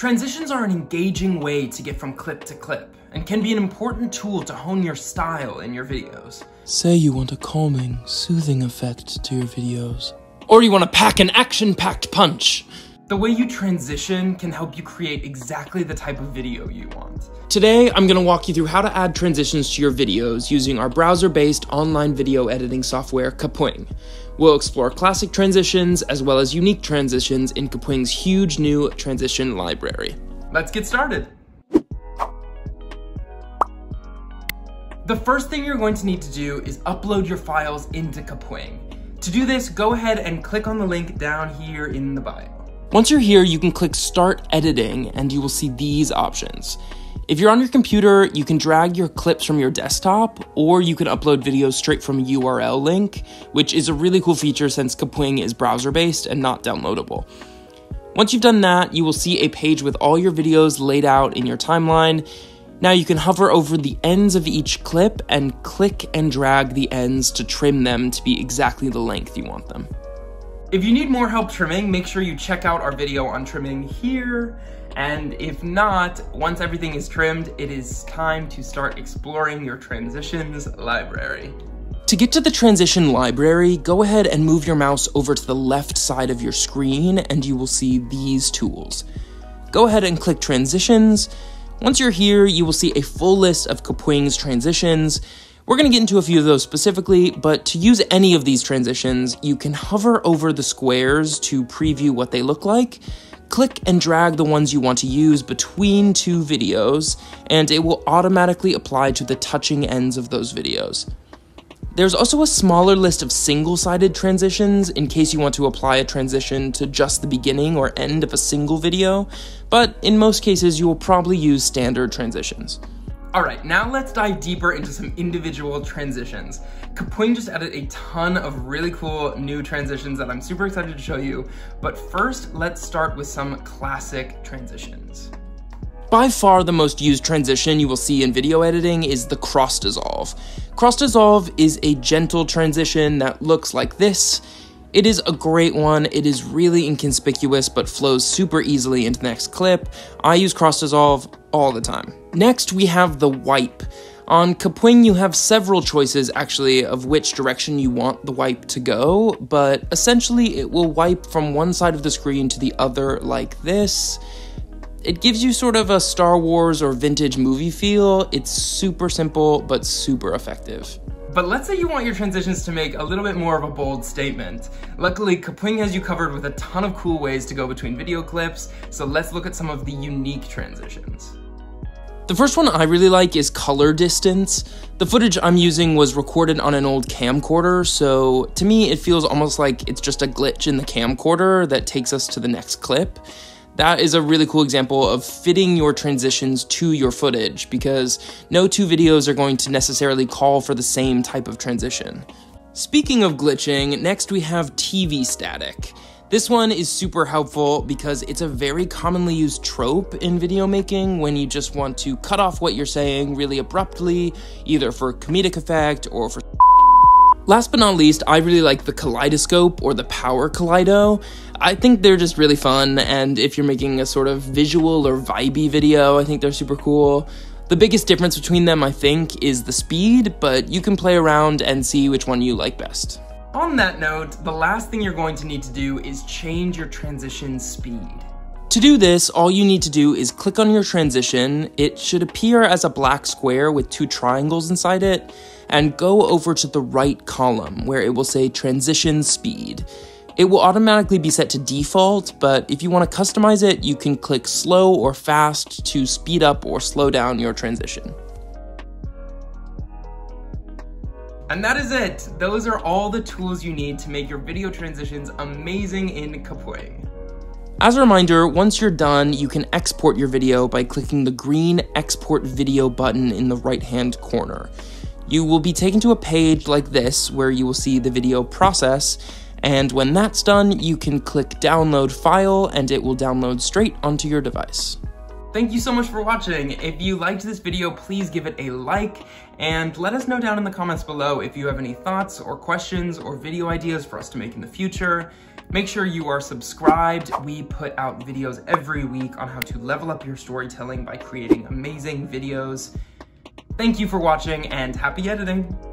Transitions are an engaging way to get from clip to clip and can be an important tool to hone your style in your videos. Say you want a calming, soothing effect to your videos. Or you want to pack an action-packed punch. The way you transition can help you create exactly the type of video you want. Today, I'm gonna walk you through how to add transitions to your videos using our browser-based online video editing software, Kapwing. We'll explore classic transitions as well as unique transitions in Kapwing's huge new transition library. Let's get started. The first thing you're going to need to do is upload your files into Kapwing. To do this, go ahead and click on the link down here in the bio. Once you're here, you can click Start Editing and you will see these options. If you're on your computer, you can drag your clips from your desktop, or you can upload videos straight from a URL link, which is a really cool feature since Kapwing is browser-based and not downloadable. Once you've done that, you will see a page with all your videos laid out in your timeline. Now you can hover over the ends of each clip and click and drag the ends to trim them to be exactly the length you want them. If you need more help trimming, make sure you check out our video on trimming here. And if not, once everything is trimmed, it is time to start exploring your transitions library. To get to the transition library, go ahead and move your mouse over to the left side of your screen and you will see these tools. Go ahead and click transitions. Once you're here, you will see a full list of Kapwing's transitions. We're going to get into a few of those specifically, but to use any of these transitions, you can hover over the squares to preview what they look like, click and drag the ones you want to use between two videos, and it will automatically apply to the touching ends of those videos. There's also a smaller list of single-sided transitions in case you want to apply a transition to just the beginning or end of a single video, but in most cases you will probably use standard transitions. All right, now let's dive deeper into some individual transitions. Kapwing just added a ton of really cool new transitions that I'm super excited to show you, but first, let's start with some classic transitions. By far the most used transition you will see in video editing is the cross dissolve. Cross dissolve is a gentle transition that looks like this, it is a great one. It is really inconspicuous, but flows super easily into the next clip. I use cross dissolve all the time. Next, we have the wipe. On Kapwing, you have several choices actually of which direction you want the wipe to go, but essentially it will wipe from one side of the screen to the other like this. It gives you sort of a Star Wars or vintage movie feel. It's super simple, but super effective. But let's say you want your transitions to make a little bit more of a bold statement. Luckily, Kapwing has you covered with a ton of cool ways to go between video clips, so let's look at some of the unique transitions. The first one I really like is color distance. The footage I'm using was recorded on an old camcorder, so to me it feels almost like it's just a glitch in the camcorder that takes us to the next clip that is a really cool example of fitting your transitions to your footage because no two videos are going to necessarily call for the same type of transition. Speaking of glitching, next we have TV static. This one is super helpful because it's a very commonly used trope in video making when you just want to cut off what you're saying really abruptly, either for comedic effect or for Last but not least, I really like the Kaleidoscope or the Power Kaleido. I think they're just really fun, and if you're making a sort of visual or vibey video, I think they're super cool. The biggest difference between them, I think, is the speed, but you can play around and see which one you like best. On that note, the last thing you're going to need to do is change your transition speed. To do this, all you need to do is click on your transition. It should appear as a black square with two triangles inside it, and go over to the right column where it will say transition speed. It will automatically be set to default, but if you want to customize it, you can click slow or fast to speed up or slow down your transition. And that is it. Those are all the tools you need to make your video transitions amazing in Kapwing. As a reminder, once you're done, you can export your video by clicking the green Export Video button in the right-hand corner. You will be taken to a page like this where you will see the video process, and when that's done, you can click download file and it will download straight onto your device. Thank you so much for watching. If you liked this video, please give it a like and let us know down in the comments below if you have any thoughts or questions or video ideas for us to make in the future. Make sure you are subscribed. We put out videos every week on how to level up your storytelling by creating amazing videos. Thank you for watching and happy editing.